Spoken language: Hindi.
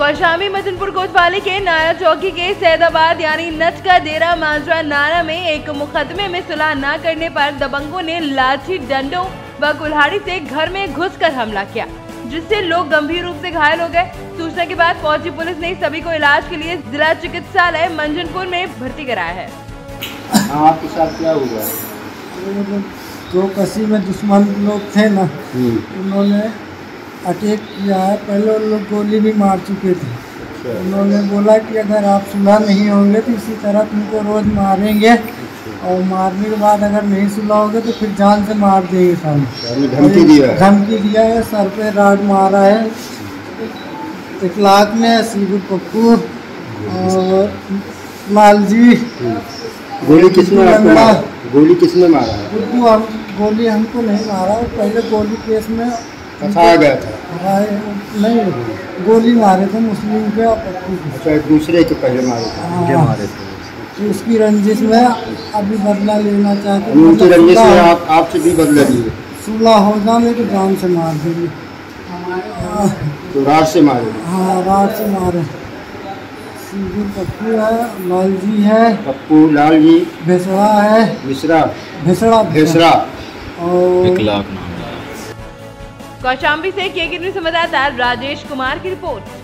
कौशाम्बी मदनपुर कोतवाली के नाया चौकी के सैदाबाद यानी नच का डेरा मांजरा नारा में एक मुकदमे में सुलह न करने पर दबंगों ने लाठी डंडों व कुल्हाड़ी से घर में घुसकर हमला किया जिससे लोग गंभीर रूप से घायल हो गए। सूचना के बाद पहुँची पुलिस ने सभी को इलाज के लिए जिला चिकित्सालय मंजनपुर में भर्ती कराया है। हाँ आपके साथ क्या हुआ? दो कसी में दुश्मन लोग थे ना हम्म, उन्होंने अटैक किया है। पहले उन लोग गोली भी मार चुके थे। अच्छा। उन्होंने बोला कि अगर आप सुलह नहीं होंगे तो इसी तरह तुमको रोज़ मारेंगे। और मारने के बाद अगर नहीं सुलह होगे तो फिर जान से मार देंगे सामने। धमकी दिया है। धमकी दिया है सर पे राड मारा है। इखलाक में सीबू पप्पू। और लालजी गोली किसने गोली किसने मारा? है हम गोली हमको नहीं मारा। पहले गोली केस में फंसाया गया था? नहीं गोली मारे थे मुस्लिम के अच्छा एक दूसरे के पहले मारे थे। हाँ। मारे थे। तो उसकी रंजिश में अभी बदला लेना चाहते हम उनकी मतलब रंजिश में आप आपसे भी बदला लिए। सुलह हो जाने तो जान से मार देंगे। हाँ, तो रात से मारे। हाँ रात से मारे। सीधू पप्पू है लाल जी है। पप्पू लाल जी भेसड़ा है। मिश्रा। भेसड़ा भेसरा और कौशाम्बी से के संवाददाता राजेश कुमार की रिपोर्ट।